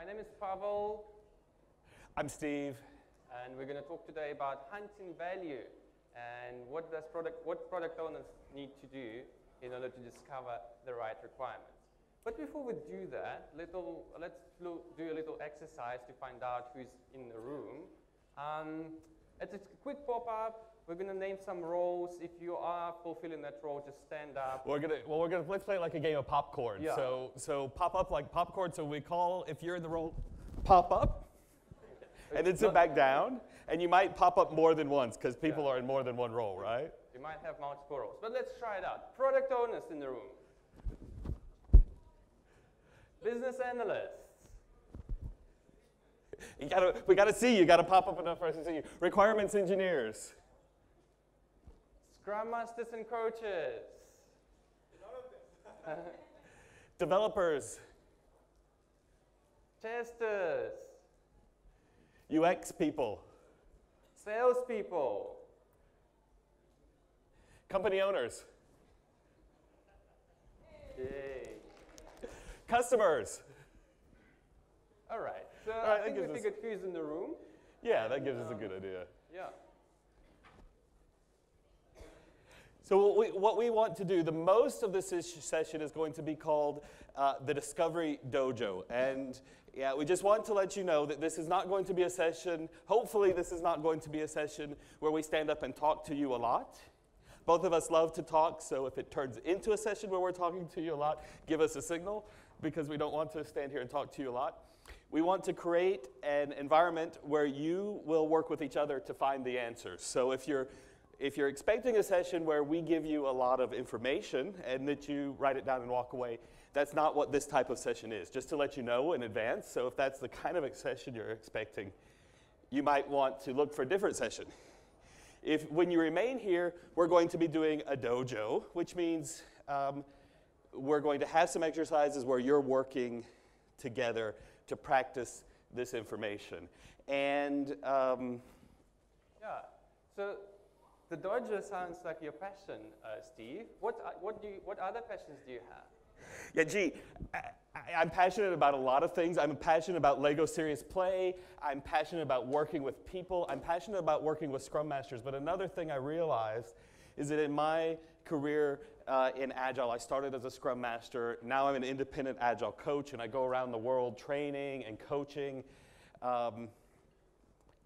My name is Pavel, I'm Steve. and we're going to talk today about hunting value and what does product, what product owners need to do in order to discover the right requirements. But before we do that, little, let's do a little exercise to find out who's in the room. Um, it's a quick pop-up. We're going to name some roles. If you are fulfilling that role, just stand up. We're gonna well, we're gonna let's play like a game of popcorn. Yeah. So so pop up like popcorn. So we call if you're in the role, pop up, and then sit back down. And you might pop up more than once because people are in more than one role, right? You might have multiple roles, but let's try it out. Product owners in the room. Business analysts. You gotta we gotta see you. Gotta pop up enough for us to see you. Requirements engineers. Scrum masters and coaches. Developers, Testers. UX people, Salespeople. company owners, Yay. customers. All right. So right, I think we gives us- figured who's in the room. Yeah, that gives us a um, good idea. Yeah. So what we, what we want to do, the most of this session is going to be called uh, the Discovery Dojo. And yeah, we just want to let you know that this is not going to be a session, hopefully this is not going to be a session where we stand up and talk to you a lot. Both of us love to talk, so if it turns into a session where we're talking to you a lot, give us a signal because we don't want to stand here and talk to you a lot. We want to create an environment where you will work with each other to find the answers. So if you're if you're expecting a session where we give you a lot of information and that you write it down and walk away, that's not what this type of session is. Just to let you know in advance. So if that's the kind of session you're expecting, you might want to look for a different session. If when you remain here, we're going to be doing a dojo, which means um, we're going to have some exercises where you're working together to practice this information. And um, Yeah. So the dojo sounds like your passion, uh, Steve. What, uh, what, do you, what other passions do you have? yeah, gee, I, I'm passionate about a lot of things. I'm passionate about Lego Serious Play. I'm passionate about working with people. I'm passionate about working with Scrum Masters. But another thing I realized is that in my career uh, in Agile, I started as a Scrum Master. Now I'm an independent Agile coach, and I go around the world training and coaching. Um,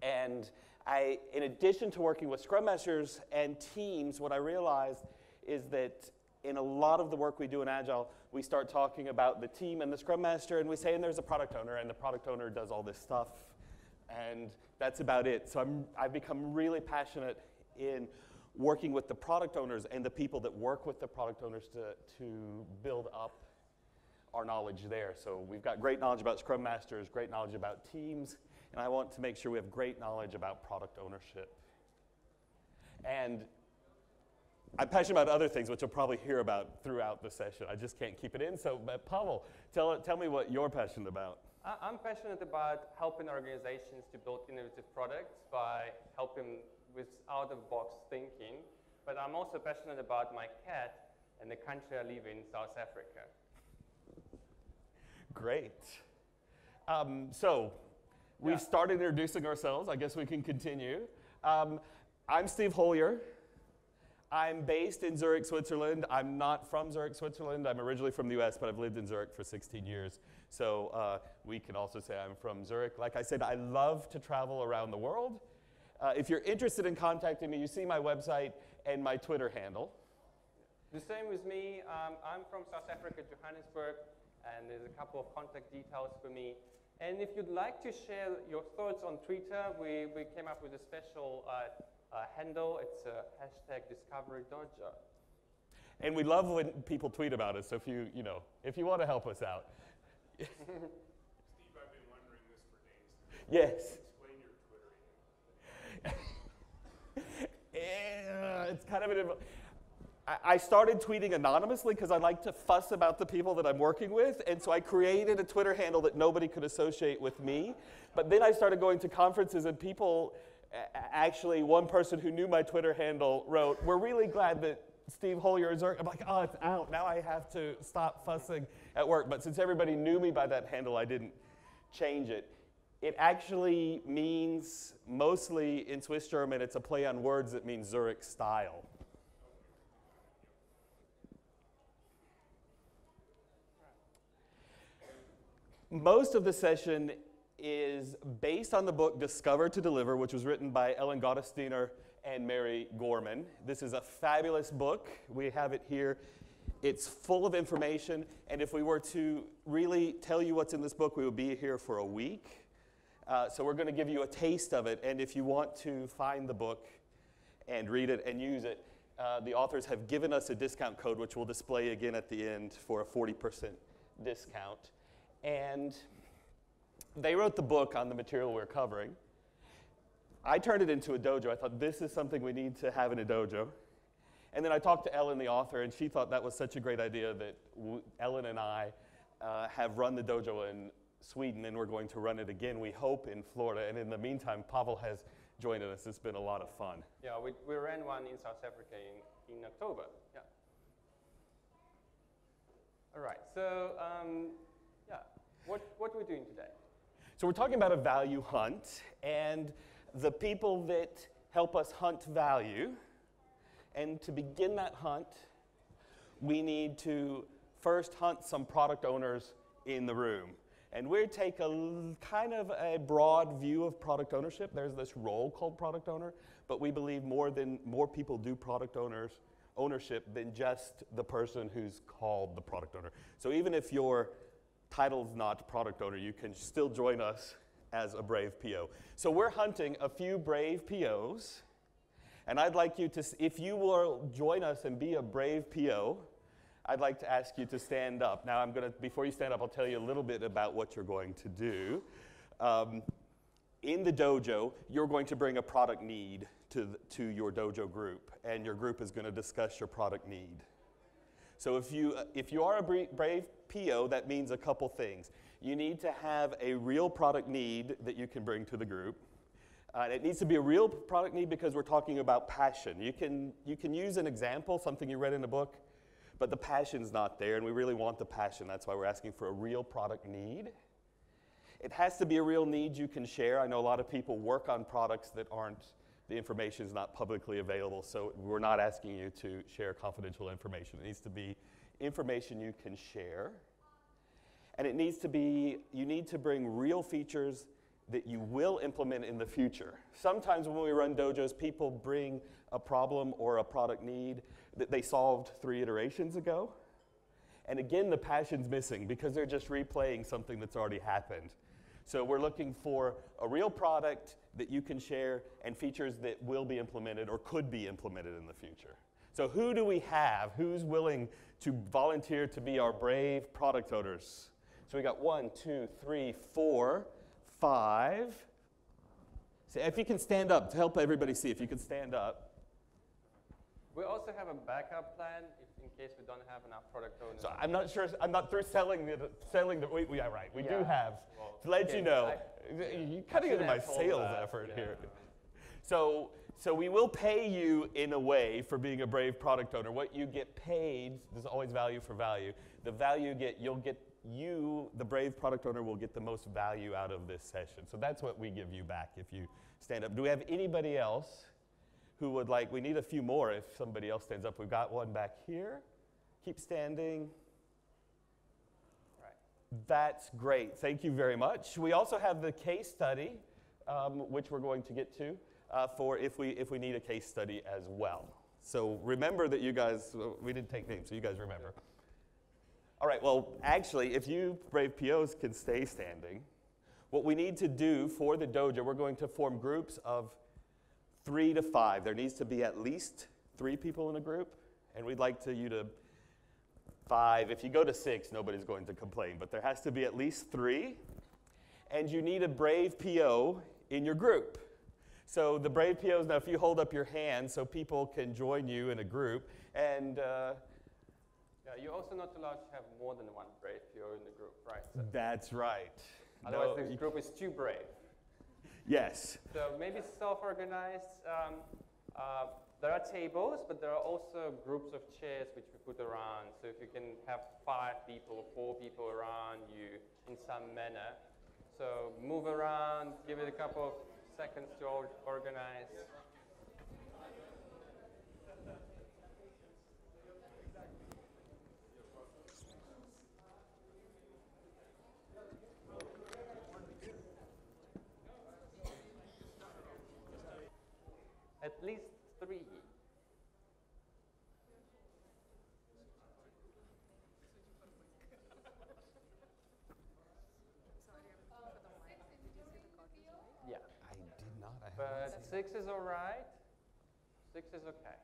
and I, in addition to working with Scrum Masters and teams, what I realized is that in a lot of the work we do in Agile, we start talking about the team and the Scrum Master, and we say, and there's a product owner, and the product owner does all this stuff, and that's about it. So I'm, I've become really passionate in working with the product owners and the people that work with the product owners to, to build up our knowledge there. So we've got great knowledge about Scrum Masters, great knowledge about teams, and I want to make sure we have great knowledge about product ownership. And I'm passionate about other things, which you'll probably hear about throughout the session. I just can't keep it in. So, but Pavel, tell, tell me what you're passionate about. I'm passionate about helping organizations to build innovative products by helping with out of box thinking. But I'm also passionate about my cat and the country I live in, South Africa. Great. Um, so, we've Yeah. started introducing ourselves. I guess we can continue. Um, I'm Steve Holyer. I'm based in Zurich, Switzerland. I'm not from Zurich, Switzerland. I'm originally from the US, but I've lived in Zurich for 16 years. So uh, we can also say I'm from Zurich. Like I said, I love to travel around the world. Uh, if you're interested in contacting me, you see my website and my Twitter handle. The same with me. Um, I'm from South Africa, Johannesburg, and there's a couple of contact details for me. And if you'd like to share your thoughts on Twitter, we, we came up with a special uh, uh, handle. It's uh, hashtag Discovery Dojo. And we love when people tweet about us. So if you, you know, if you want to help us out, Steve, I've been wondering this for days. yes. Explain your Twitter handle. It's kind of an. I- started tweeting anonymously because I like to fuss about the people that I'm working with, and so I created a Twitter handle that nobody could associate with me. But then I started going to conferences, and people, actually, one person who knew my Twitter handle wrote, "We're really glad that Steve Holyer is." I'm like, "Oh, it's out now. I have to stop fussing at work." But since everybody knew me by that handle, I didn't change it. It actually means, mostly in Swiss German, it's a play on words that means Zurich style. Most of the session is based on the book Discover to Deliver, which was written by Ellen Gottesdiener and Mary Gorman. This is a fabulous book. We have it here. It's full of information, and if we were to really tell you what's in this book, we would be here for a week. Uh, so we're going to give you a taste of it, and if you want to find the book and read it and use it, uh, the authors have given us a discount code, which we'll display again at the end for a 40% discount. And they wrote the book on the material we're covering. I turned it into a dojo. I thought, this is something we need to have in a dojo. And then I talked to Ellen, the author, and she thought that was such a great idea that Ellen and I uh, have run the dojo in Sweden, and we're going to run it again, we hope, in Florida. And in the meantime, Pavel has joined us. It's been a lot of fun. Yeah, we, we ran one in South Africa in, in October. Yeah. All right, so um, what, what are we doing today? So we're talking about a value hunt, and the people that help us hunt value. And to begin that hunt, we need to first hunt some product owners in the room. And we take a kind of a broad view of product ownership. There's this role called product owner, but we believe more than more people do product owners ownership than just the person who's called the product owner. So even if your title's not product owner, you can still join us as a brave PO. So we're hunting a few brave POs, and I'd like you to, if you will join us and be a brave PO, I'd like to ask you to stand up. Now, I'm to, before you stand up, I'll tell you a little bit about what you're going to do. Um, in the dojo, you're going to bring a product need to, to your dojo group, and your group is going to discuss your product need. So if you, if you are a brave PO, that means a couple things. You need to have a real product need that you can bring to the group. Uh, it needs to be a real product need because we're talking about passion. You can, you can use an example, something you read in a book, but the passion's not there, and we really want the passion. That's why we're asking for a real product need. It has to be a real need you can share. I know a lot of people work on products that aren't, the information is not publicly available, so we're not asking you to share confidential information. It needs to be information you can share. And it needs to be, you need to bring real features that you will implement in the future. Sometimes when we run dojos, people bring a problem or a product need that they solved three iterations ago. And again, the passion's missing because they're just replaying something that's already happened. So we're looking for a real product that you can share and features that will be implemented or could be implemented in the future. So who do we have? Who's willing to volunteer to be our brave product owners? So we got one, two, three, four, five. So if you can stand up to help everybody see, if you can stand up. We also have a backup plan if, in case we don't have enough product owners. So I'm not sure, I'm not through selling the, selling the, we, we are right, we yeah. do have. Well, to let you know, I, you're cutting into my sales that, effort yeah. here. So, so we will pay you in a way for being a brave product owner. What you get paid, there's always value for value. The value you get, you'll get you, the brave product owner, will get the most value out of this session. So that's what we give you back if you stand up. Do we have anybody else who would like, we need a few more if somebody else stands up. We've got one back here. Keep standing. Right. That's great. Thank you very much. We also have the case study, um, which we're going to get to, uh, for if we, if we need a case study as well. So remember that you guys, we didn't take names, so you guys remember. All right, well, actually, if you brave POs can stay standing, what we need to do for the dojo, we're going to form groups of three to five. There needs to be at least three people in a group, and we'd like to you to five. If you go to six, nobody's going to complain, but there has to be at least three, and you need a brave PO in your group. So the brave POs, now if you hold up your hand so people can join you in a group, and uh, yeah, you're also not allowed to have more than one brave PO in the group, right? So That's right. Otherwise, no, the group is too brave. Yes. So maybe self-organized. Um, uh, there are tables, but there are also groups of chairs which we put around. So if you can have five people or four people around you in some manner, So move around, give it a couple of seconds to organize. At least three. Yeah. I did not. I But six is all right. Six is okay.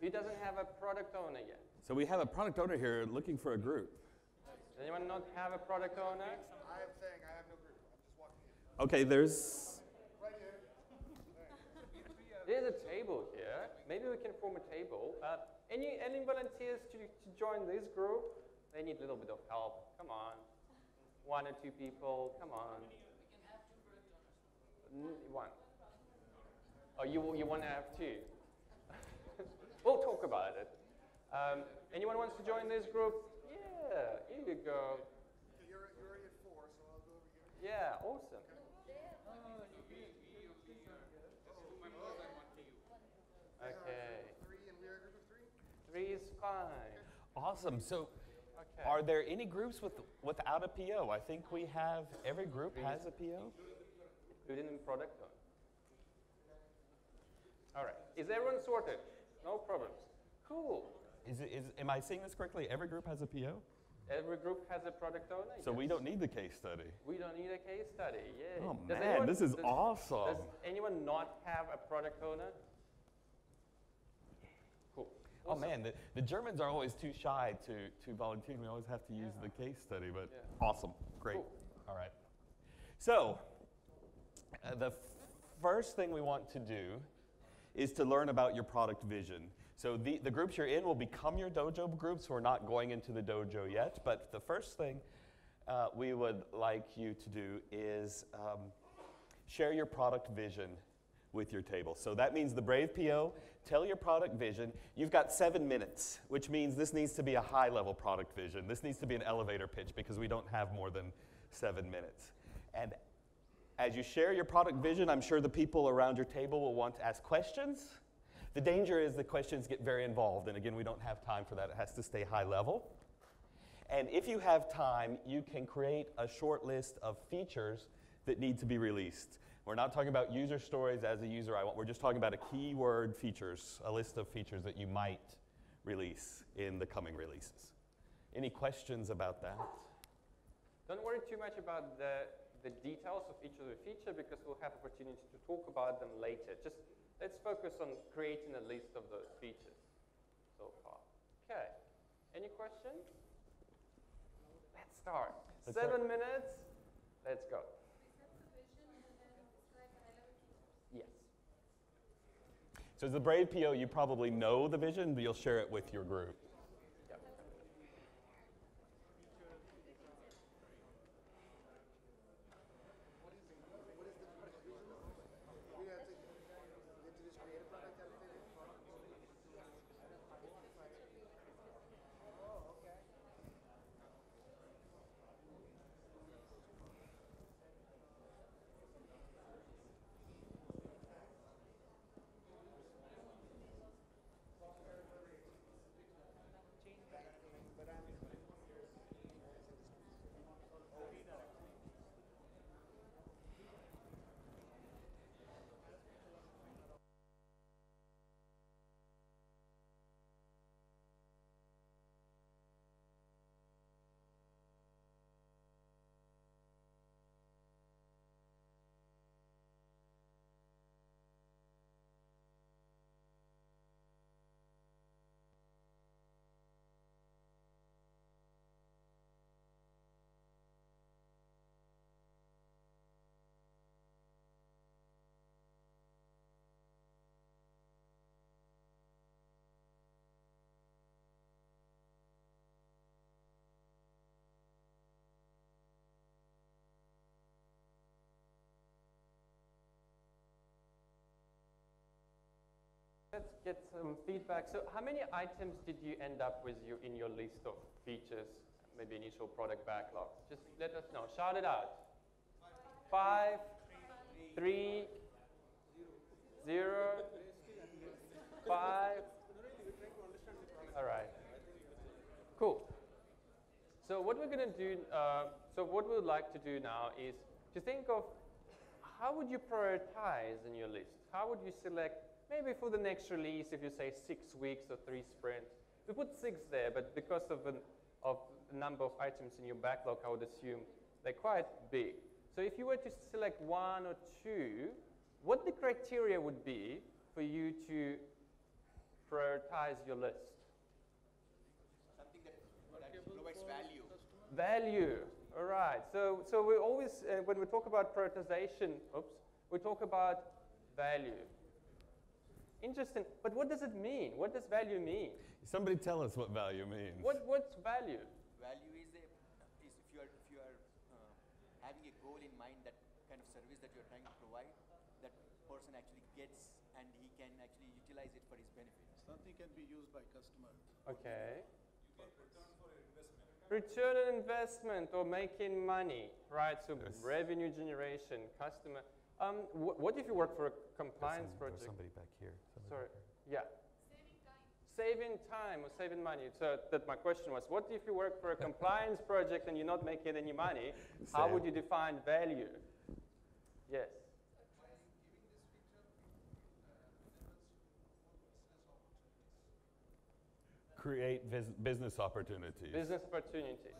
He doesn't have a product owner yet. So we have a product owner here looking for a group. Does anyone not have a product owner? I am saying I have no group. I'm just walking in. Okay, there's. Right here. There's a table here. Maybe we can form a table. Uh, any, any volunteers to, to join this group? They need a little bit of help. Come on. One or two people. Come on. One. Oh, you, you want to have two? we'll talk about it. Um, anyone wants to join this group? Yeah, here you go. You're, you're at four, so I'll go over here. Yeah, awesome. Okay, Three, and we're a group of three? three is fine. Awesome. So Okay. are there any groups with, without a PO? I think we have, every group has a PO. including the product owner. All right. Is everyone sorted? No problems. Cool. Is, it, is, am I seeing this correctly? Every group has a PO? Every group has a product owner. So we don't need the case study. We don't need a case study. Yeah. Oh Does man, anyone- this is does, awesome. Does anyone not have a product owner? Oh man, the, the Germans are always too shy to, to volunteer. We always have to use the case study, but Yeah. awesome. Great. Cool. All right. So, uh, the first thing we want to do is to learn about your product vision. So, the, the groups you're in will become your dojo groups. We're not going into the dojo yet, but the first thing uh, we would like you to do is um, share your product vision with your table. So that means the Brave PO, tell your product vision. You've got seven minutes, which means this needs to be a high level product vision. This needs to be an elevator pitch because we don't have more than seven minutes. And as you share your product vision, I'm sure the people around your table will want to ask questions. The danger is the questions get very involved, and again, we don't have time for that. It has to stay high level. And if you have time, you can create a short list of features that need to be released. We're not talking about user stories as a user I want. We're just talking about a keyword features, a list of features that you might release in the coming releases. Any questions about that? Don't worry too much about the, the details of each of the feature because we'll have opportunity to talk about them later. Just let's focus on creating a list of those features so far. Okay. Any questions? Let's start. Let's Seven minutes. Let's go. Yes. So as the Brave PO, you probably know the vision, but you'll share it with your group. Let's get some feedback. So how many items did you end up with you in your list of features, maybe initial product backlog? Just let us know. Shout it out. Five, three, zero, five. All right. Cool. So what we're going to do, uh, so what we would like to do now is to think of how would you prioritize in your list? How would you select, maybe for the next release, if you say six weeks or three sprints, we put six there, but because of, an, of the number of items in your backlog, I would assume they're quite big. So if you were to select one or two, what the criteria would be for you to prioritize your list? Something that, provides value. Value. All right. So, so we always, uh, when we talk about prioritization, oops, we talk about value. Interesting. But what does it mean? What does value mean? Somebody tell us what value means. What, what's value? Value is, a, is if you are, if you are uh, having a goal in mind, that kind of service that you're trying to provide, that person actually gets and he can actually utilize it for his benefit. Something can be used by customer. Okay. Return on investment or making money, right? So Yes. revenue generation, customer. Um, wh- what if you work for a compliance project? somebody back here. Sorry. Yeah. Saving time or saving money. So that my question was, what if you work for a compliance project and you're not making any money? How would you define value? Yes. Create vis- business opportunities. Business opportunities.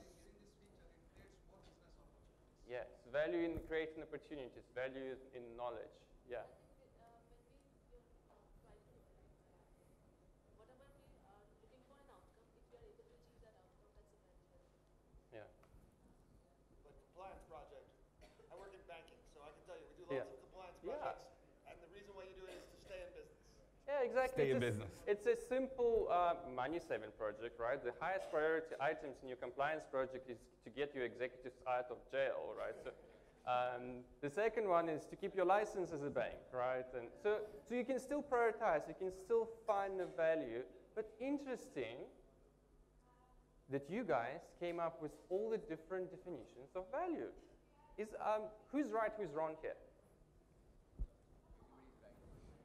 Yes. Value in creating opportunities. Value in knowledge. Yeah. Like compliance project, I work in banking, so I can tell you, we do Yeah. lots of compliance Yeah. projects. And the reason why you do it is to stay in business. Yeah, exactly. Stay in it's a, business. It's a simple uh, money-saving project, right? The highest priority items in your compliance project is to get your executives out of jail, right? So, um, the second one is to keep your license as a bank, right? And so, so you can still prioritize, you can still find the value. But interesting that you guys came up with all the different definitions of value. Is um, who's right, who's wrong here?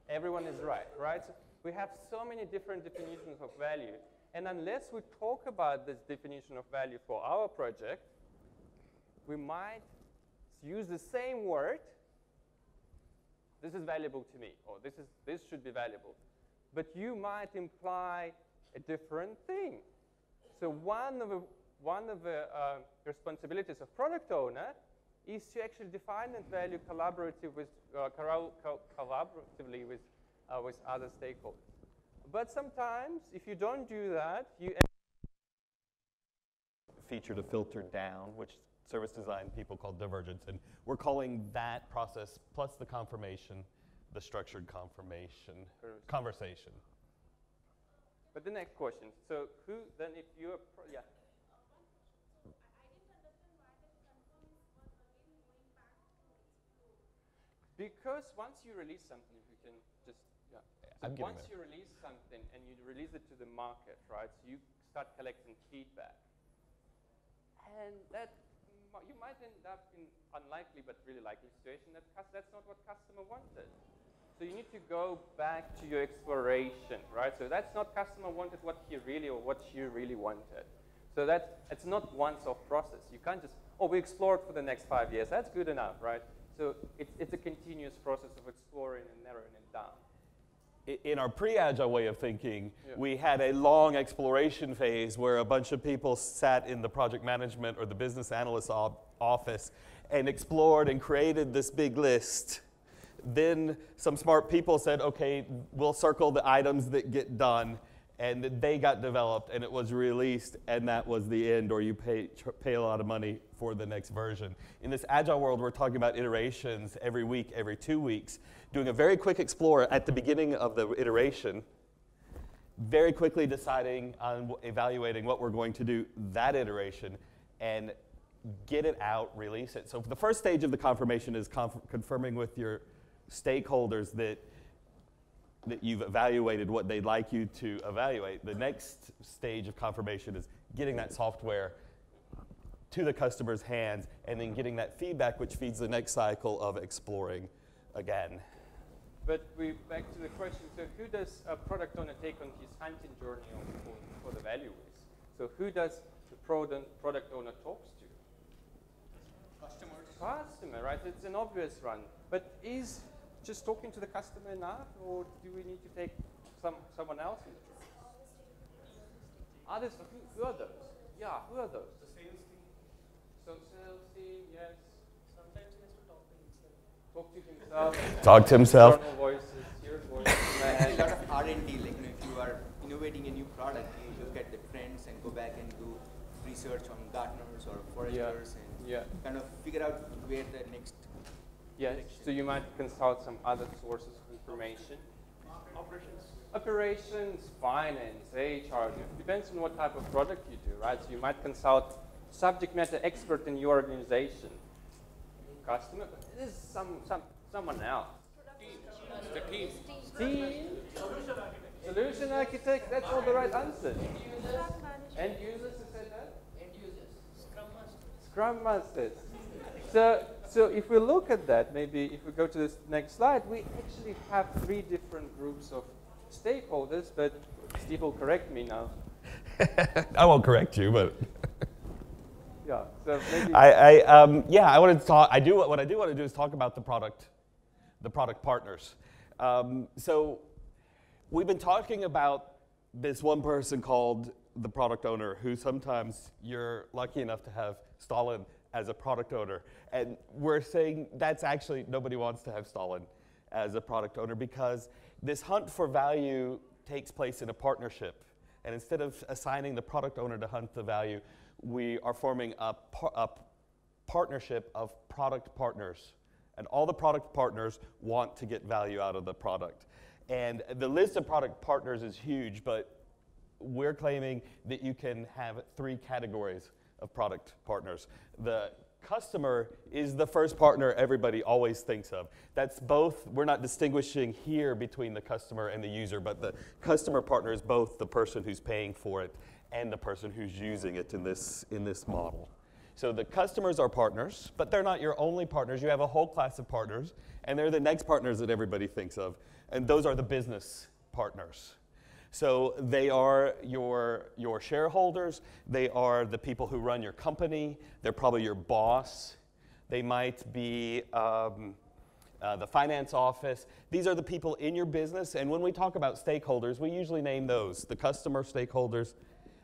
Everyone is right, right? So we have so many different definitions of value. And unless we talk about this definition of value for our project, we might use the same word. This is valuable to me, or this, is, this should be valuable. But you might imply a different thing. So one of the, one of the uh, responsibilities of product owner is to actually define that value collaborative with, uh, co- collaboratively with, uh, with other stakeholders. But sometimes, if you don't do that, you feature to filter down, which service design people call divergence. And we're calling that process plus the confirmation the structured confirmation conversation. But the next question. So who then, if you are, yeah. Because once you release something, if you can just yeah. So once you release something and you release it to the market, right? So you start collecting feedback, and that you might end up in unlikely but really likely situation that that's not what customer wanted. So you need to go back to your exploration, right? So that's not customer wanted what he really or what she really wanted. So that's, it's not once-off process. You can't just oh we explored for the next five years. That's good enough, right? So it's it's a continuous process of exploring and narrowing it down. In our pre agile way of thinking, Yeah. we had a long exploration phase where a bunch of people sat in the project management or the business analyst office and explored and created this big list. Then some smart people said, okay, we'll circle the items that get done. And they got developed and it was released, and that was the end, or you pay, tr- pay a lot of money for the next version. In this agile world, we're talking about iterations every week, every two weeks, doing a very quick explore at the beginning of the iteration, very quickly deciding on w- evaluating what we're going to do that iteration, and get it out, release it. So the first stage of the confirmation is conf- confirming with your stakeholders that that you've evaluated what they'd like you to evaluate, the next stage of confirmation is getting that software to the customer's hands and then getting that feedback, which feeds the next cycle of exploring again. But we back to the question. So who does a product owner take on his hunting journey on for, for the value with? So who does the product product owner talks to? Customers. Customer, right? It's an obvious one. But is just talking to the customer enough, or do we need to take some someone else in the journey? Others? Who, who are those? Yeah, who are those? The sales team. So sales team, yes. Sometimes he has to talk to himself. Talk to himself. Talk to himself. Voices, hear voices. Actually, a lot of R&D, like you know, if you are innovating a new product, you look at the trends and go back and do research on Gartners or Forresters and Yeah. kind of figure out where the next Yes. So you might consult some other sources of information. Operations. Operations, finance, HR. Depends on what type of product you do, right? So you might consult subject matter expert in your organization. Customer, but it is some, some someone else. The team. Team. Solution architect. That's all the right answers. End users, you said that? End users, Scrum Master. Scrum Masters. So, so if we look at that, maybe if we go to this next slide, we actually have three different groups of stakeholders, but Steve will correct me now. I won't correct you, but Yeah, so maybe. I, I um, yeah, I wanted to talk. I do what I do want to do is talk about the product, the product partners. Um, so we've been talking about this one person called the product owner, who sometimes you're lucky enough to have Stalin as a product owner, and we're saying that's actually nobody wants to have Stalin as a product owner because this hunt for value takes place in a partnership. And instead of assigning the product owner to hunt the value, we are forming a, par- a partnership of product partners. And all the product partners want to get value out of the product. And the list of product partners is huge, but we're claiming that you can have three categories of product partners. The customer is the first partner everybody always thinks of. That's both, we're not distinguishing here between the customer and the user, but the customer partner is both the person who's paying for it and the person who's using it in this, in this model. So the customers are partners, but they're not your only partners. You have a whole class of partners, and they're the next partners that everybody thinks of, and those are the business partners. So they are your, your shareholders, they are the people who run your company, they're probably your boss, they might be um, uh, the finance office. These are the people in your business, and when we talk about stakeholders, we usually name those the customer stakeholders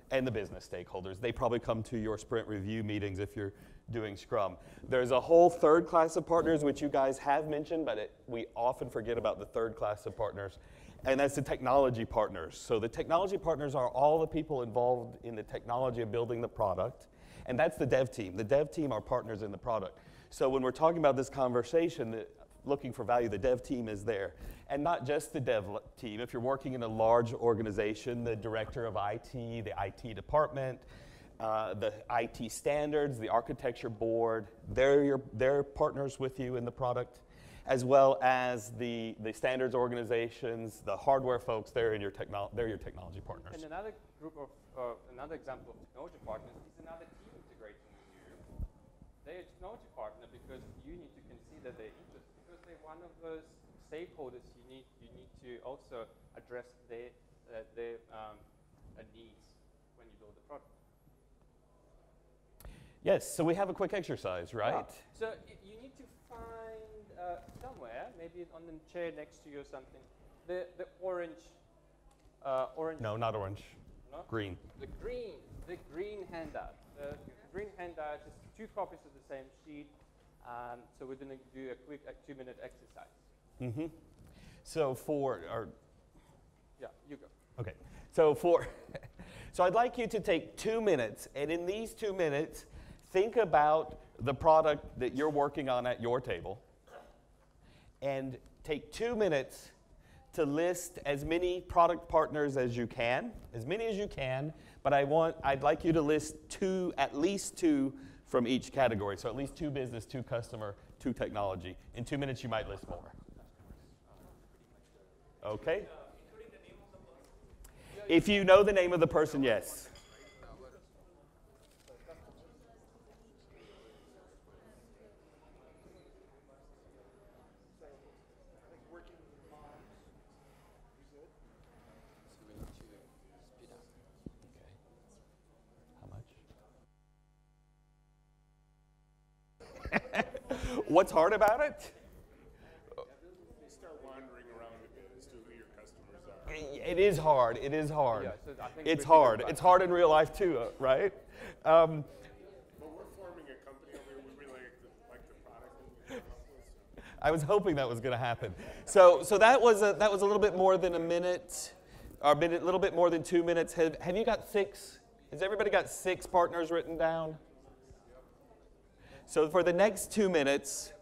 and the business stakeholders. They probably come to your sprint review meetings if you're doing Scrum. There's a whole third class of partners, which you guys have mentioned, but it, we often forget about the third class of partners, and that's the technology partners. So the technology partners are all the people involved in the technology of building the product, and that's the dev team. The dev team are partners in the product. So when we're talking about this conversation, the, looking for value, the dev team is there. And not just the dev team. If you're working in a large organization, the director of IT, the IT department, uh, the IT standards, the architecture board, they're, your, they're partners with you in the product, as well as the, the standards organizations, the hardware folks, they're, in your, technol- they're your technology partners. And another group of, uh, another example of technology partners is another team integrating with you. They're a technology partner because you need to consider their interests because they're one of those stakeholders you need, you need to also address their, uh, their um, uh, needs when you build the product. Yes, so we have a quick exercise, right? Yeah. So y- you need to find uh, somewhere, maybe on the chair next to you or something, the, the orange, uh, orange. No, not orange, No? green. The green, the green handout. The green handout is two copies of the same sheet. Um, so we're going to do a quick uh, two-minute exercise. Mm-hmm. So for, or Yeah, you go. Okay. So for so I'd like you to take 2 minutes and in these 2 minutes think about the product that you're working on at your table and take 2 minutes to list as many product partners as you can, as many as you can, but I want I'd like you to list two at least two from each category. So at least two business, two customer, two technology. In 2 minutes you might list more. Okay? If you know the name of the person, yes. What's hard about it? You start wandering around as to who your customers are. It is hard. It is hard. Yeah, so I think it's hard. It's hard in real life too, uh, right? Um, But we're forming a company over here. We really like the, like the product that we come up with. so- I was hoping that was going to happen. So, so that was a, that was a little bit more than a minute, or a minute, little bit more than two minutes. Have, have you got six? Has everybody got six partners written down? So for the next two minutes,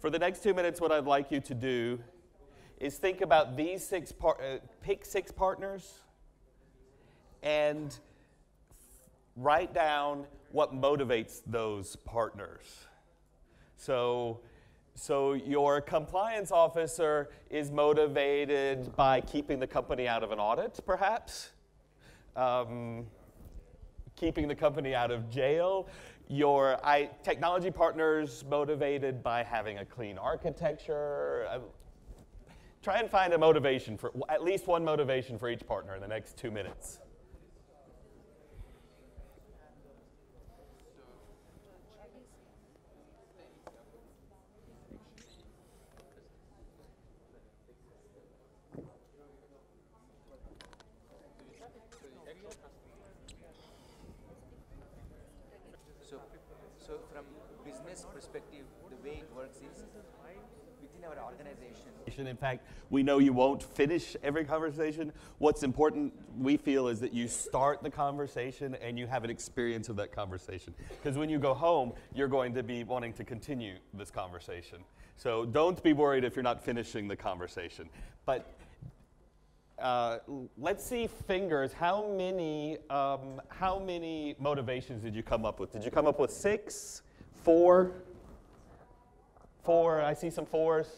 for the next two minutes, what I'd like you to do is think about these six par- uh, pick six partners and write down what motivates those partners. So, so your compliance officer is motivated by keeping the company out of an audit, perhaps. Um, keeping the company out of jail. Your I, technology partners motivated by having a clean architecture. Uh, try and find a motivation for at least one motivation for each partner in the next two minutes. So, so from business perspective, the way it works is within our organization, In fact, we know you won't finish every conversation. What's important, we feel, is that you start the conversation and you have an experience of that conversation. Because when you go home, you're going to be wanting to continue this conversation. So don't be worried if you're not finishing the conversation. But uh, let's see fingers. How many, um, how many motivations did you come up with? Did you come up with six, four, four? I see some fours.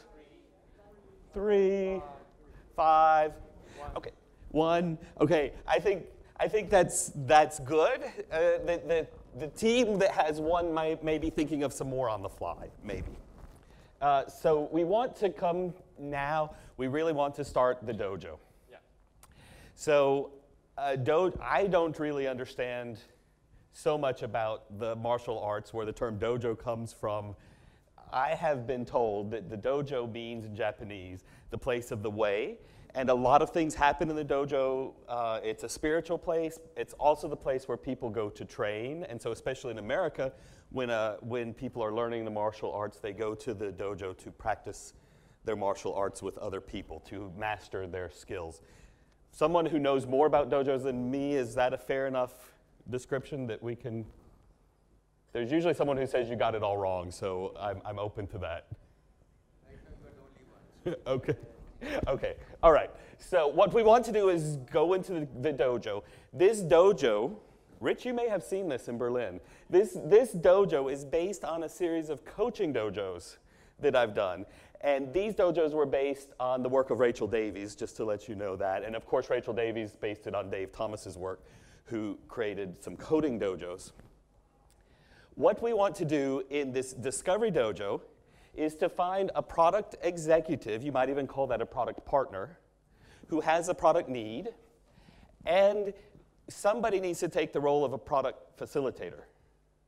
Three, five. Okay, one. Okay, I think I think that's that's good. Uh, the, the the team that has one might may be thinking of some more on the fly, maybe. Uh, so we want to come now. We really want to start the dojo. Yeah. So, uh, do- I don't really understand so much about the martial arts where the term dojo comes from. I have been told that the dojo means in Japanese the place of the way, and a lot of things happen in the dojo. Uh, it's a spiritual place. It's also the place where people go to train, and so especially in America, when uh, when people are learning the martial arts, they go to the dojo to practice their martial arts with other people to master their skills. Someone who knows more about dojos than me, is that a fair enough description that we can? There's usually someone who says you got it all wrong, so I'm, I'm open to that. Okay. Okay. All right. So what we want to do is go into the, the dojo. This dojo, Rich, you may have seen this in Berlin. This, this dojo is based on a series of coaching dojos that I've done. And these dojos were based on the work of Rachel Davies, just to let you know that. And of course, Rachel Davies based it on Dave Thomas's work, who created some coding dojos. What we want to do in this Discovery Dojo is to find a product executive, you might even call that a product partner, who has a product need, and somebody needs to take the role of a product facilitator.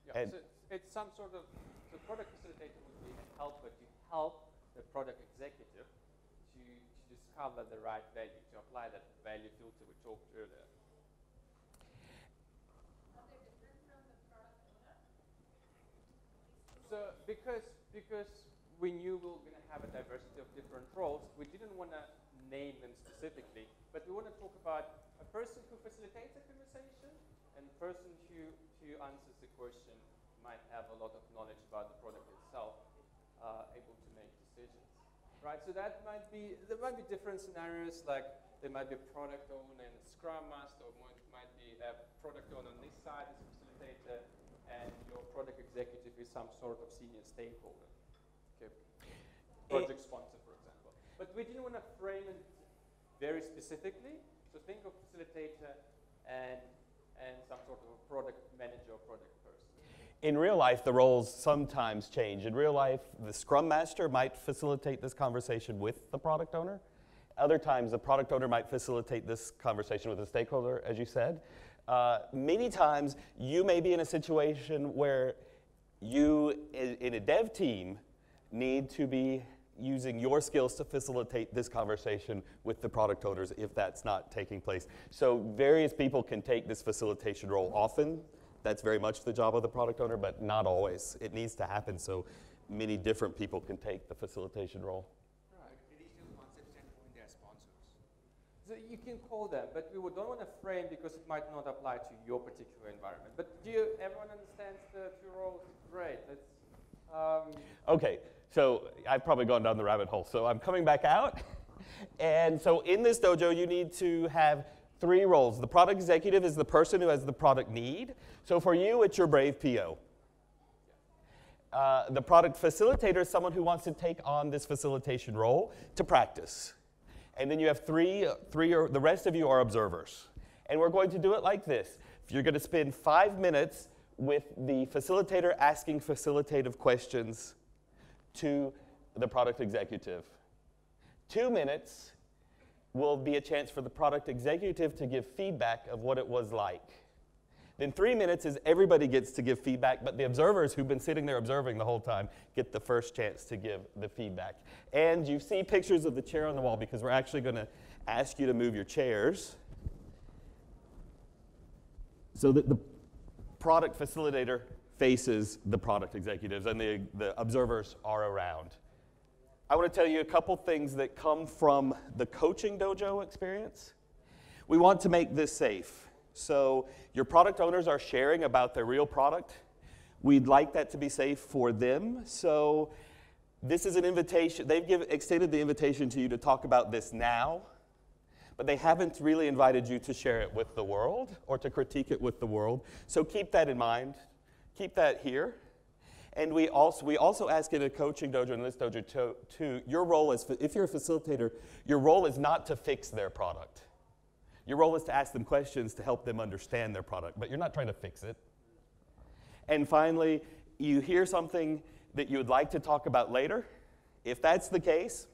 Yeah, And- so it's some sort of, the product facilitator would be a helper to help the product executive to, to discover the right value, to apply that value filter we talked earlier. So because, because we knew we were going to have a diversity of different roles, we didn't want to name them specifically, but we want to talk about a person who facilitates a conversation and a person who, who answers the question might have a lot of knowledge about the product itself, uh, able to make decisions. Right, so that might be, there might be different scenarios, like there might be a product owner and a scrum master, or might, be a product owner on this side as a facilitator, and your product executive is some sort of senior stakeholder. Okay. Eh. Project sponsor, for example. But we didn't want to frame it very specifically. So think of facilitator and, and some sort of a product manager or product person. In real life, the roles sometimes change. In real life, the Scrum Master might facilitate this conversation with the product owner. Other times, the product owner might facilitate this conversation with the stakeholder, as you said. Uh, many times, you may be in a situation where you, in, in a dev team, need to be using your skills to facilitate this conversation with the product owners if that's not taking place. So various people can take this facilitation role. Often, that's very much the job of the product owner, but not always. It needs to happen so many different people can take the facilitation role. Right. Traditional concept standpoint, they are sponsors. So you can call them, but we don't want to frame because it might not apply to your particular environment. But do you, everyone understands the two roles? Great. Um, Okay, so I've probably gone down the rabbit hole. So I'm coming back out. And so in this dojo, you need to have three roles. The product executive is the person who has the product need. So for you, it's your brave PO. Uh, the product facilitator is someone who wants to take on this facilitation role to practice. And then you have three, three or the rest of you are observers. And we're going to do it like this. You're going to spend five minutes with the facilitator asking facilitative questions to the product executive. Two minutes will be a chance for the product executive to give feedback of what it was like. Then three minutes is everybody gets to give feedback, but the observers who've been sitting there observing the whole time get the first chance to give the feedback. And you see pictures of the chair on the wall because we're actually going to ask you to move your chairs so that the product facilitator faces the product executives and the, the observers are around. I want to tell you a couple things that come from the coaching dojo experience. We want to make this safe. So, your product owners are sharing about their real product. We'd like that to be safe for them. So, this is an invitation. They've give, extended the invitation to you to talk about this now, but they haven't really invited you to share it with the world or to critique it with the world. So, keep that in mind. Keep that here. And we also, we also ask in a coaching dojo, and this dojo to, to your role is, if you're a facilitator, your role is not to fix their product. Your role is to ask them questions to help them understand their product, but you're not trying to fix it. And finally, you hear something that you would like to talk about later. If that's the case,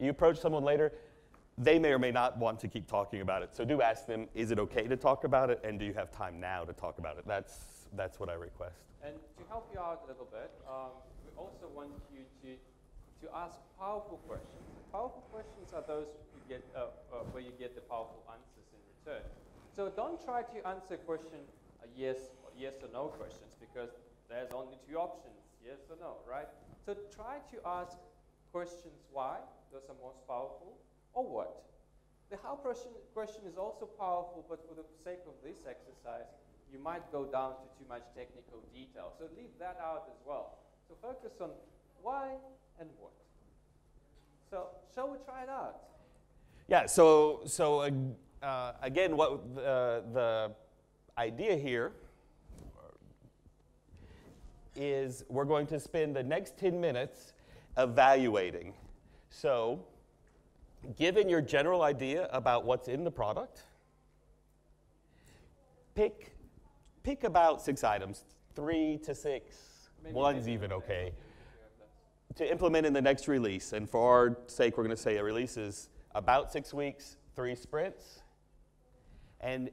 you approach someone later, they may or may not want to keep talking about it. So do ask them, is it okay to talk about it? And do you have time now to talk about it? That's, that's what I request. And to help you out a little bit, um, we also want you to, to ask powerful questions. Powerful questions are those you get, uh, uh, where you get the powerful answers So don't try to answer question a yes, or yes or no questions because there's only two options, yes or no, right? So try to ask questions why, those are most powerful, or what. The how question, question is also powerful, but for the sake of this exercise, you might go down to too much technical detail. So leave that out as well. So focus on why and what. So shall we try it out? Yeah, so, so uh, uh, again, what uh, the idea here is we're going to spend the next 10 minutes evaluating. So, given your general idea about what's in the product, pick, pick about six items, three to six, Maybe- one's maybe- even okay to implement in the next release. And for our sake, we're going to say a release is about six weeks, three sprints. And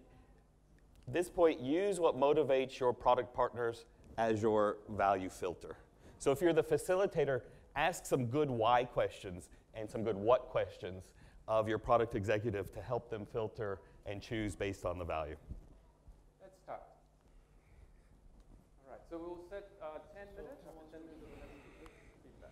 this point, use what motivates your product partners as your value filter. So if you're the facilitator, ask some good why questions and some good what questions of your product executive to help them filter and choose based on the value. Let's start. All right, so we'll set uh, 10 minutes. After 10 minutes, we'll have feedback.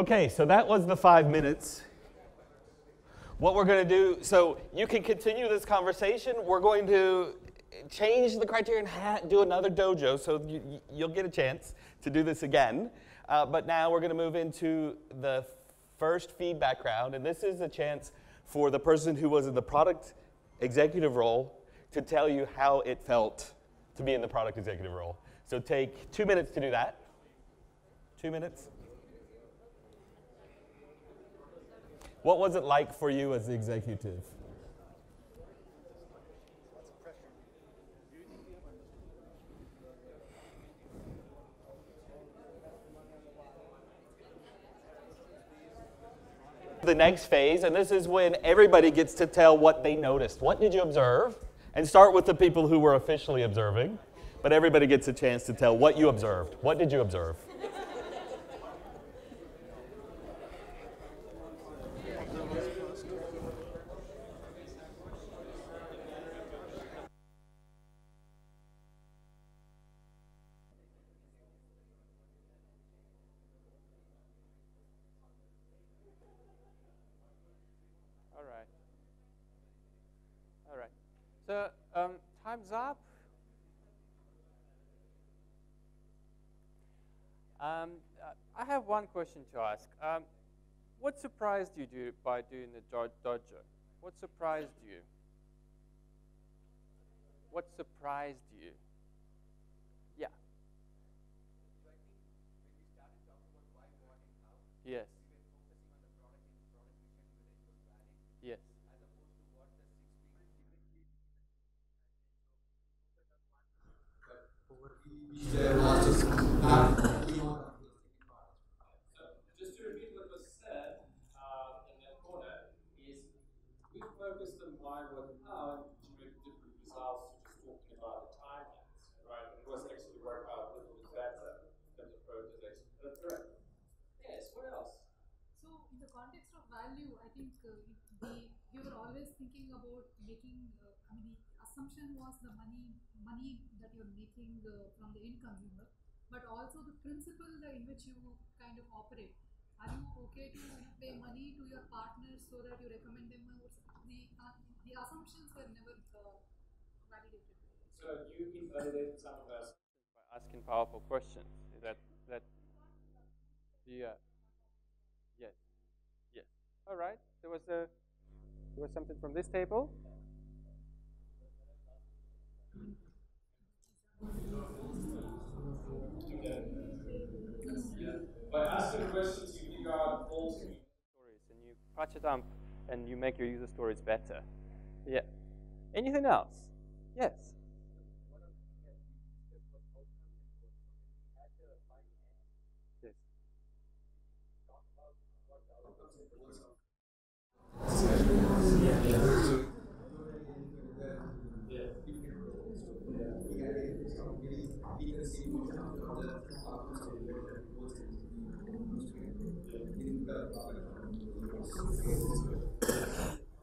Okay, so that was the five minutes. What we're going to do, so you can continue this conversation. We're going to change the criteria and do another dojo, so you, you'll get a chance to do this again. Uh, but now we're going to move into the first feedback round, and this is a chance for the person who was in the product executive role to tell you how it felt to be in the product executive role. So take two minutes to do that. Two minutes. What was it like for you as the executive? The next phase, and this is when everybody gets to tell what they noticed. What did you observe? And start with the people who were officially observing, but everybody gets a chance to tell what you observed. What did you observe? All right. All right. So um, time's up. Um, uh, I have one question to ask. Um, what surprised you do by doing the do- dojo? What surprised you? What surprised you? Yeah. Yes. Yes. Just to repeat what was said uh, in that corner is we focused on why, what, how, and generate different results to just talking about the timelines, right? And it was actually work out a little bit better in terms of prioritization. That's correct. Yes, what else? So in the context of value, I think uh, the you were always thinking about making. Uh, I mean, the assumption was the money money that you're making uh, from the end consumer, but also the principle in which you kind of operate. Are you okay to pay money to your partners so that you recommend them? The uh, the assumptions were never uh, validated. So you invalidated some of us. By asking powerful questions. Is that that? Yeah. All right. There was a. There was something from this table. By asking questions, you figure out ultimately. stories and you patch it up and you make your user stories better. Yeah. Anything else? Yes.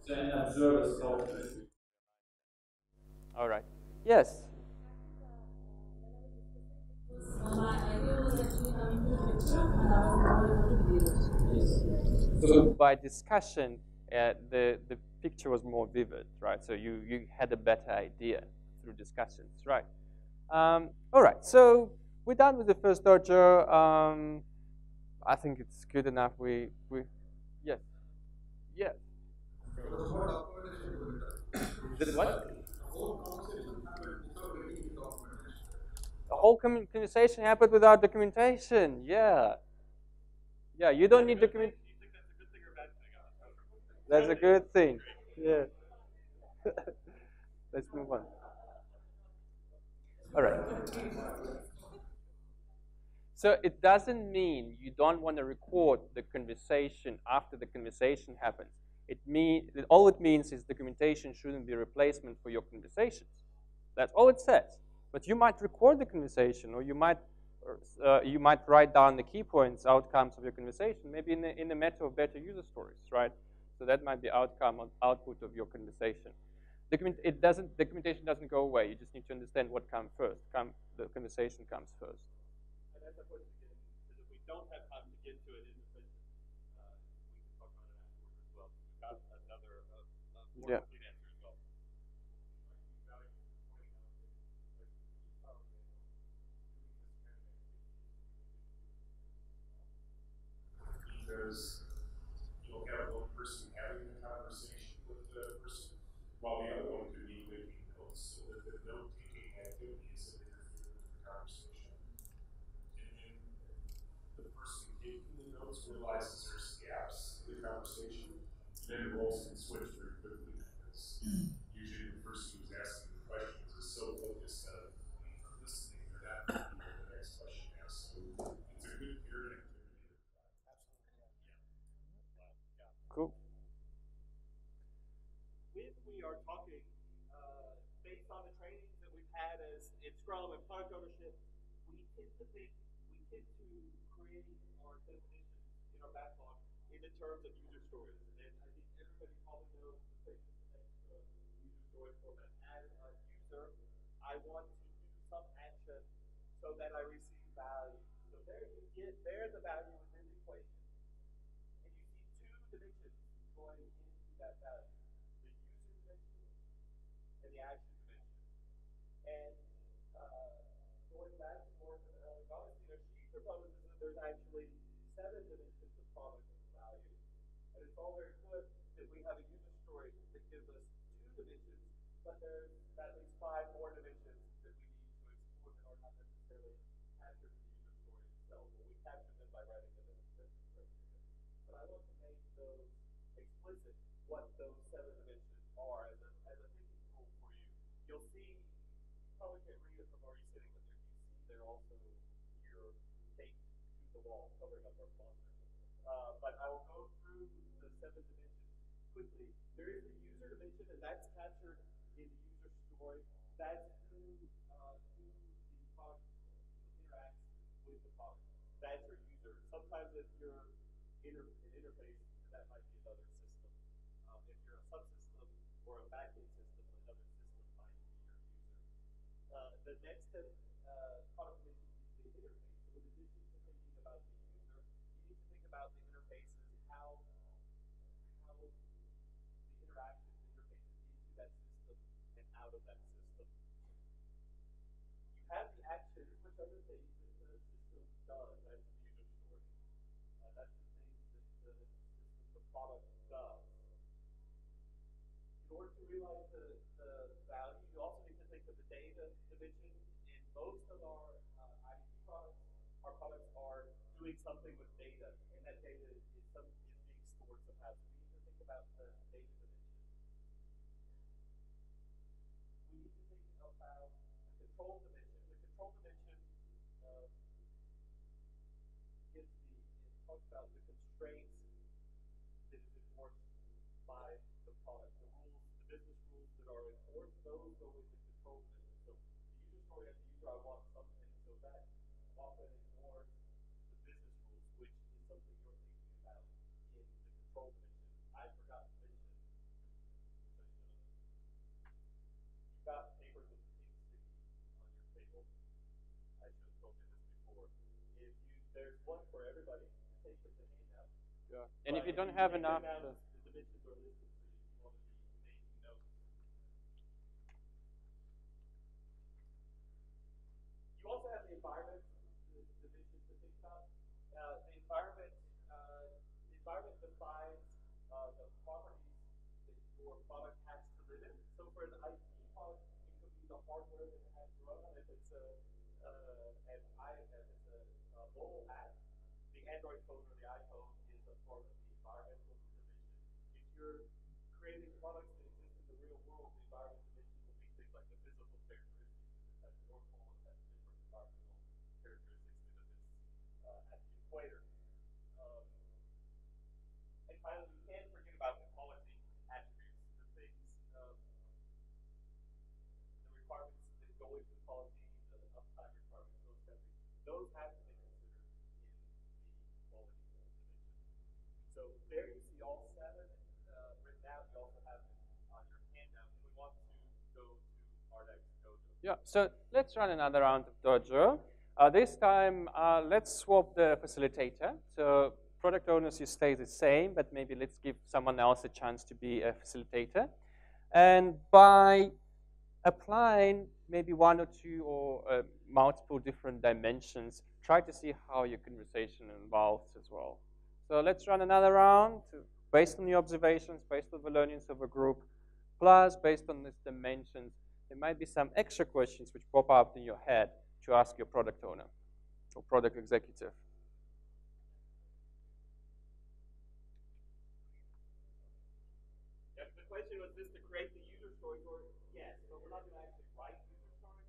So an observer solved this. All right. Yes. So by discussion, uh, the the picture was more vivid, right? So you you had a better idea through discussions, right? Um, all right. So we're done with the first dojo. Um, I think it's good enough. We we yes yes. Did what? The whole conversation happened without documentation. Yeah. Yeah, you don't need document. That's a good thing. Yeah. Let's move on. All right. So it doesn't mean you don't want to record the conversation after the conversation happens. It mean all it means is documentation shouldn't be a replacement for your conversations. That's all it says. But you might record the conversation, or you might uh, you might write down the key points, outcomes of your conversation, maybe in the, in the matter of better user stories, right? So that might be outcome or output of your conversation. Document, it doesn't, documentation doesn't go away. You just need to understand what comes first. Come, the conversation comes first. And that's a question again, because if we don't have time to get to it in the session, uh, we can talk about it afterwards as well. We've got another, uh, uh, Yeah. because you'll have one person having the conversation with the person while the other one could be making notes so that the note taking activity isn't interfering with the conversation. And then the person taking the notes realizes there's gaps in the conversation, and then roles can switch Scrum and product ownership, we tend to think, we tend to create our definitions in our backlog in the terms of user stories. And I think everybody probably knows the thing, the user story format. As a user, I want quickly. There is the user dimension, and that's captured in the user story. That's who, uh, who the product interacts with the product. That's your user. Sometimes if you're inter an interface, that might be another system. Um, if you're a subsystem or a backend system, another system might be your user. Uh, the next step realize the, the value. You also need to think of the data dimension. In most of our uh, products, our products are doing something with Yeah. And but if you don't have enough, you also have the environment. Yeah, so let's run another round of Dojo. Uh, this time, uh, let's swap the facilitator. So product owners, you stay the same, but maybe let's give someone else a chance to be a facilitator. And by applying maybe one or two or uh, multiple different dimensions, try to see how your conversation evolves as well. So let's run another round based on the observations, based on the learnings of a group, plus based on these dimensions, there might be some extra questions which pop up in your head to ask your product owner or product executive. Yes, the question was to create the user story, yes, but we're not going to user stories.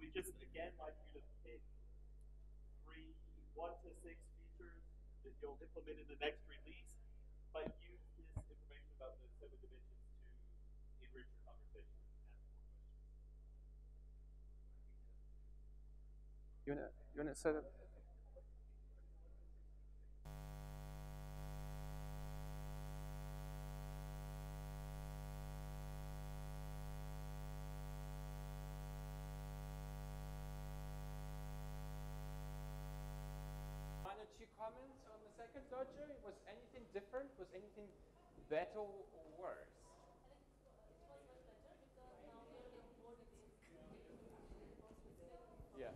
We just, again, you to pick three, one to six features that you'll implement in the next release, but questions. You wanna, you wanna set up? One or two comments on the second dojo? Was anything different? Was anything better or worse? Yeah.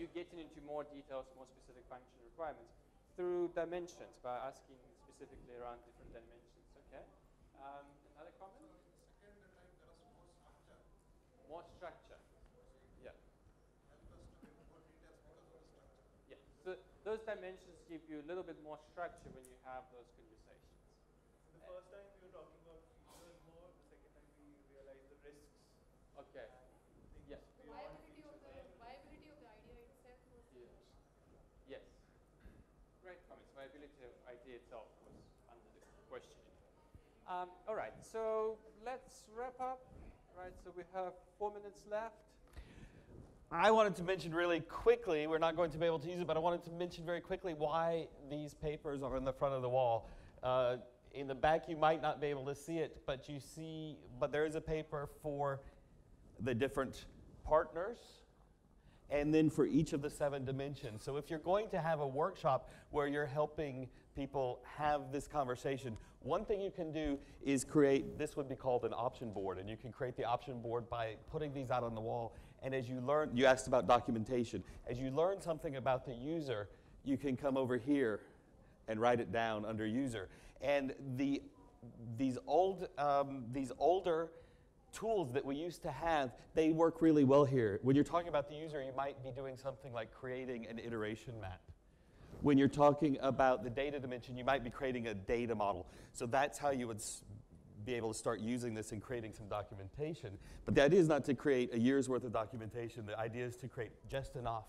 You're getting into more details, more specific function requirements through dimensions by asking specifically around different dimensions. Okay. Um, another comment? More structure. Yeah. Yeah. So those dimensions give you a little bit more structure when you have those conversations. The first time we were talking about features more, the second time we realized the risks. Okay. Yeah. The viability of the viability of the idea itself was the Yes. Yes. Great of idea itself was under the question. Um, all right. So let's wrap up. Right. So we have four minutes left. I wanted to mention really quickly, we're not going to be able to use it, but I wanted to mention very quickly why these papers are in the front of the wall. Uh, in the back, you might not be able to see it, but you see, but there is a paper for the different partners and then for each of the seven dimensions. So if you're going to have a workshop where you're helping people have this conversation, one thing you can do is create this would be called an option board, and you can create the option board by putting these out on the wall. And as you learn, you asked about documentation. As you learn something about the user, you can come over here and write it down under user. And the these old um, these older tools that we used to have, they work really well here. When you're talking about the user, you might be doing something like creating an iteration map. When you're talking about the data dimension, you might be creating a data model. So that's how you would be able to start using this and creating some documentation. But the idea is not to create a year's worth of documentation. The idea is to create just enough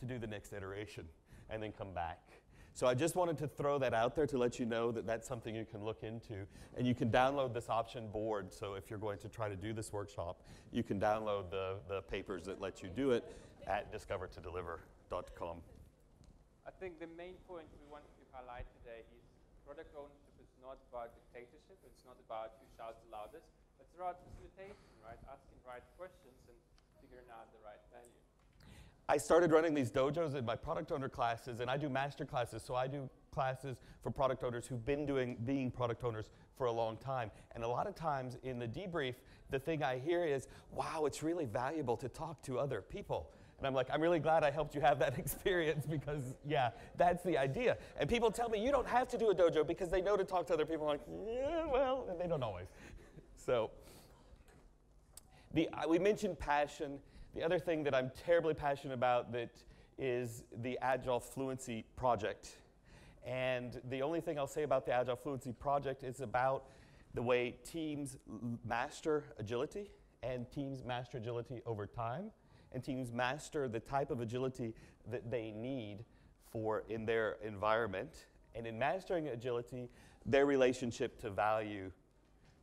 to do the next iteration and then come back. So I just wanted to throw that out there to let you know that that's something you can look into. And you can download this option board. So if you're going to try to do this workshop, you can download the, the papers that let you do it at discovertodeliver.com. I think the main point we wanted to highlight today is product ownership is not about dictatorship, it's not about who shouts the loudest, it's about facilitation, right? Asking right questions and figuring out the right value. I started running these dojos in my product owner classes, and I do master classes. So I do classes for product owners who've been doing being product owners for a long time. And a lot of times in the debrief, the thing I hear is, "Wow, it's really valuable to talk to other people." And I'm like, I'm really glad I helped you have that experience because, yeah, that's the idea. And people tell me, you don't have to do a dojo because they know to talk to other people. I'm like, yeah, well, they don't always. So, the, uh, we mentioned passion. The other thing that I'm terribly passionate about that is the Agile Fluency Project. And the only thing I'll say about the Agile Fluency Project is about the way teams master agility and teams master agility over time and teams master the type of agility that they need for in their environment. And in mastering agility, their relationship to value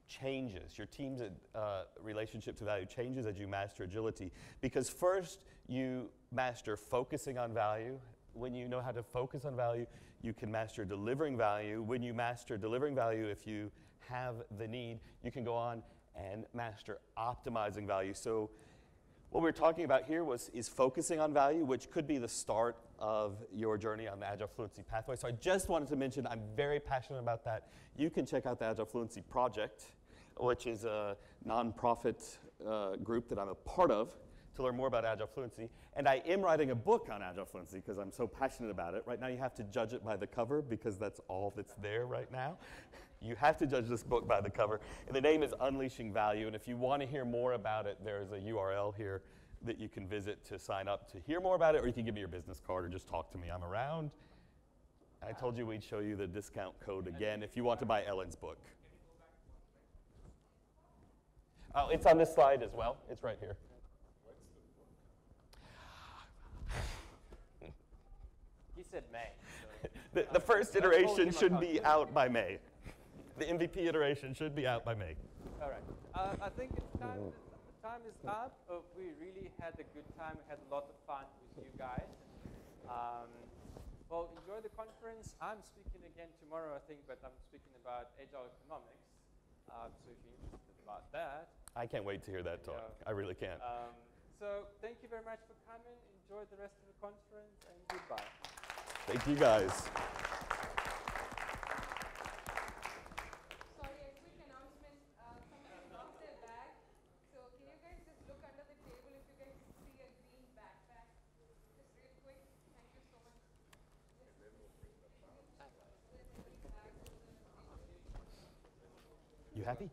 changes. Your team's uh, relationship to value changes as you master agility. Because first, you master focusing on value. When you know how to focus on value, you can master delivering value. When you master delivering value, if you have the need, you can go on and master optimizing value. So, what we we're talking about here was is focusing on value, which could be the start of your journey on the Agile Fluency pathway. So I just wanted to mention I'm very passionate about that. You can check out the Agile Fluency Project, which is a nonprofit uh, group that I'm a part of to learn more about Agile Fluency. And I am writing a book on Agile Fluency because I'm so passionate about it. Right now, you have to judge it by the cover because that's all that's there right now. You have to judge this book by the cover. And the name is Unleashing Value. And if you want to hear more about it, there's a URL here that you can visit to sign up to hear more about it, or you can give me your business card or just talk to me. I'm around. I told you we'd show you the discount code again if you want to buy Ellen's book. Oh, it's on this slide as well. It's right here. He said May. So the, the first iteration should be out by May. The MVP iteration should be out by May. All right. Uh, I think it's time, time is up. Uh, we really had a good time. We had a lot of fun with you guys. Um, well, enjoy the conference. I'm speaking again tomorrow, I think, but I'm speaking about agile economics. Um, so if you're interested about that. I can't wait to hear that talk. I really can't. Um, so thank you very much for coming. Enjoy the rest of the conference and goodbye. Thank you guys. Sorry, a quick announcement. Uh, somebody lost their bag. So can you guys just look under the table if you guys see a green backpack? Just real quick. Thank you so much. You happy?